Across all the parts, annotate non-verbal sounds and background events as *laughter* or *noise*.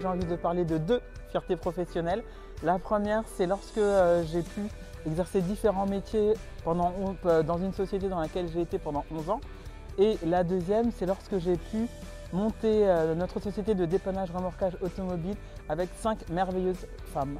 J'ai envie de parler de deux fiertés professionnelles. La première, c'est lorsque euh, j'ai pu exercer différents métiers pendant, euh, dans une société dans laquelle j'ai été pendant 11 ans. Et la deuxième, c'est lorsque j'ai pu monter euh, notre société de dépannage remorquage automobile avec cinq merveilleuses femmes.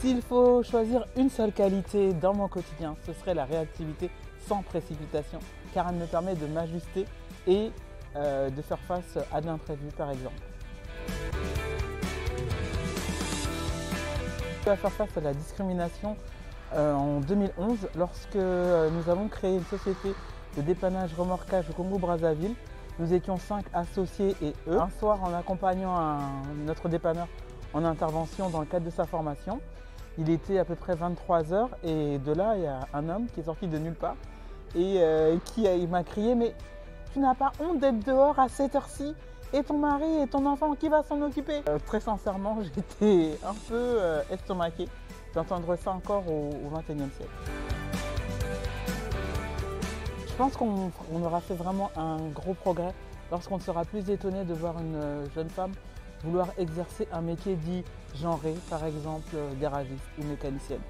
S'il faut choisir une seule qualité dans mon quotidien, ce serait la réactivité sans précipitation, car elle me permet de m'ajuster et euh, de faire face à de l'imprévu par exemple. Faire face à la discrimination euh, en 2011 lorsque euh, nous avons créé une société de dépannage remorquage au Congo-Brazzaville. Nous étions cinq associés et eux. Un soir, en accompagnant notre dépanneur en intervention dans le cadre de sa formation, il était à peu près 23 heures et de là, il y a un homme qui est sorti de nulle part et qui m'a crié Mais tu n'as pas honte d'être dehors à cette heure-ci et ton mari et ton enfant, qui va s'en occuper Très sincèrement, *laughs* j'étais un peu estomaqué d'entendre ça encore au XXIe siècle. Je pense qu'on aura fait vraiment un gros progrès lorsqu'on sera plus étonné de voir une euh, jeune femme vouloir exercer un métier dit genré, par exemple euh, garagiste ou mécanicienne.